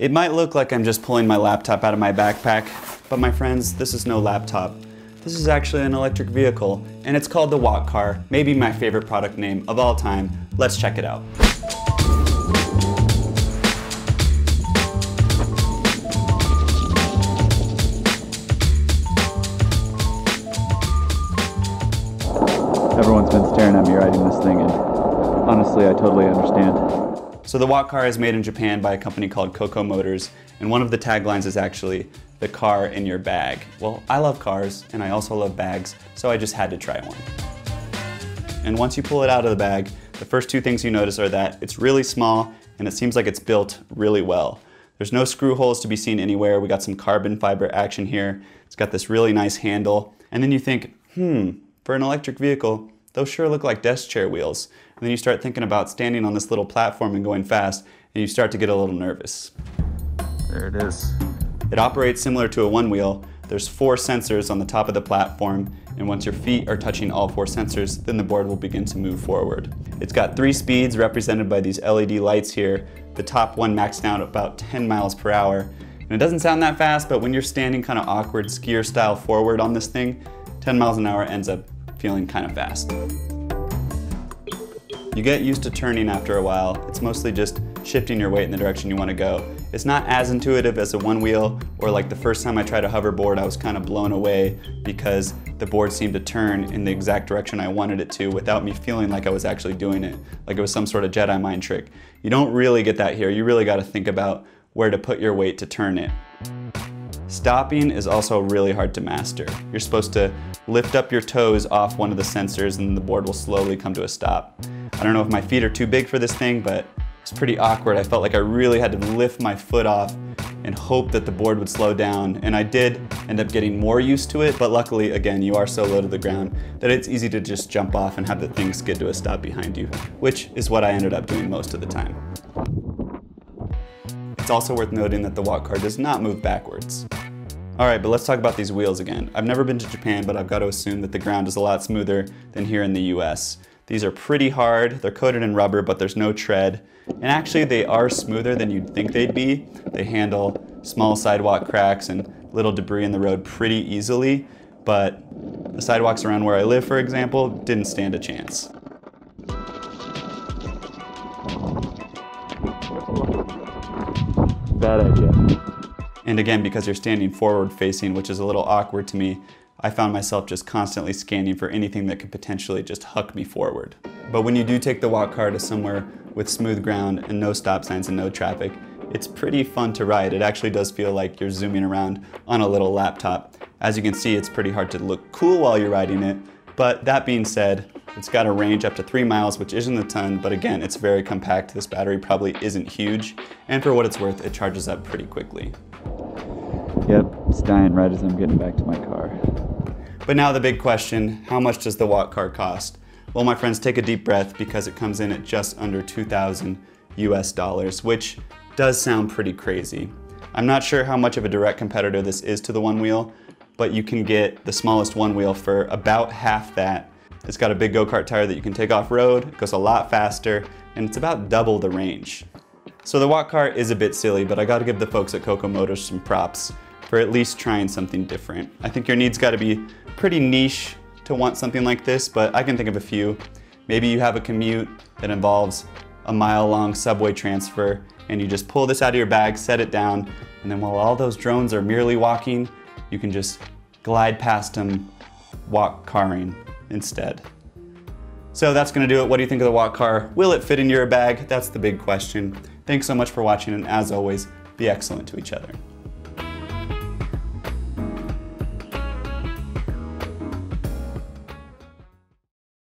It might look like I'm just pulling my laptop out of my backpack, but my friends, this is no laptop. This is actually an electric vehicle, and it's called the Walk Car, maybe my favorite product name of all time. Let's check it out. Everyone's been staring at me riding this thing, and honestly, I totally understand. So the Walk Car is made in Japan by a company called Cocoa Motors, and one of the taglines is actually the car in your bag. Well, I love cars, and I also love bags, so I just had to try one. And once you pull it out of the bag, the first two things you notice are that it's really small, and it seems like it's built really well. There's no screw holes to be seen anywhere. We got some carbon fiber action here. It's got this really nice handle. And then you think, hmm, for an electric vehicle, those sure look like desk chair wheels. And then you start thinking about standing on this little platform and going fast, and you start to get a little nervous. There it is. It operates similar to a one wheel. There's four sensors on the top of the platform, and once your feet are touching all four sensors, then the board will begin to move forward. It's got three speeds represented by these LED lights here. The top one maxed out about 10 miles per hour. And it doesn't sound that fast, but when you're standing kind of awkward skier style forward on this thing, 10 miles an hour ends up feeling kind of fast. You get used to turning after a while. It's mostly just shifting your weight in the direction you want to go. It's not as intuitive as a one wheel or like the first time I tried a hoverboard I was kind of blown away because the board seemed to turn in the exact direction I wanted it to without me feeling like I was actually doing it, like it was some sort of Jedi mind trick. You don't really get that here. You really got to think about where to put your weight to turn it. Stopping is also really hard to master. You're supposed to lift up your toes off one of the sensors and the board will slowly come to a stop. I don't know if my feet are too big for this thing, but it's pretty awkward. I felt like I really had to lift my foot off and hope that the board would slow down. And I did end up getting more used to it, but luckily, again, you are so low to the ground that it's easy to just jump off and have the thing skid to a stop behind you, which is what I ended up doing most of the time. It's also worth noting that the walk car does not move backwards. All right, but let's talk about these wheels again. I've never been to Japan, but I've got to assume that the ground is a lot smoother than here in the US. These are pretty hard. They're coated in rubber, but there's no tread. And actually, they are smoother than you'd think they'd be. They handle small sidewalk cracks and little debris in the road pretty easily. But the sidewalks around where I live, for example, didn't stand a chance. Bad idea. And again, because you're standing forward facing, which is a little awkward to me, I found myself just constantly scanning for anything that could potentially just huck me forward. But when you do take the walk car to somewhere with smooth ground and no stop signs and no traffic, it's pretty fun to ride. It actually does feel like you're zooming around on a little laptop. As you can see, it's pretty hard to look cool while you're riding it. But that being said, it's got a range up to three miles, which isn't a ton, but again, it's very compact. This battery probably isn't huge. And for what it's worth, it charges up pretty quickly. Yep, it's dying right as I'm getting back to my car. But now the big question, how much does the Walk Car cost? Well, my friends, take a deep breath because it comes in at just under 2,000 US dollars, which does sound pretty crazy. I'm not sure how much of a direct competitor this is to the one wheel, but you can get the smallest one wheel for about half that. It's got a big go-kart tire that you can take off-road, it goes a lot faster, and it's about double the range. So the Walk Car is a bit silly, but I gotta give the folks at Cocoa Motors some props for at least trying something different. I think your needs gotta be pretty niche to want something like this, but I can think of a few. Maybe you have a commute that involves a mile long subway transfer and you just pull this out of your bag, set it down, and then while all those drones are merely walking, you can just glide past them walk carring instead. So that's gonna do it. What do you think of the walk car? Will it fit in your bag? That's the big question. Thanks so much for watching, and as always, be excellent to each other.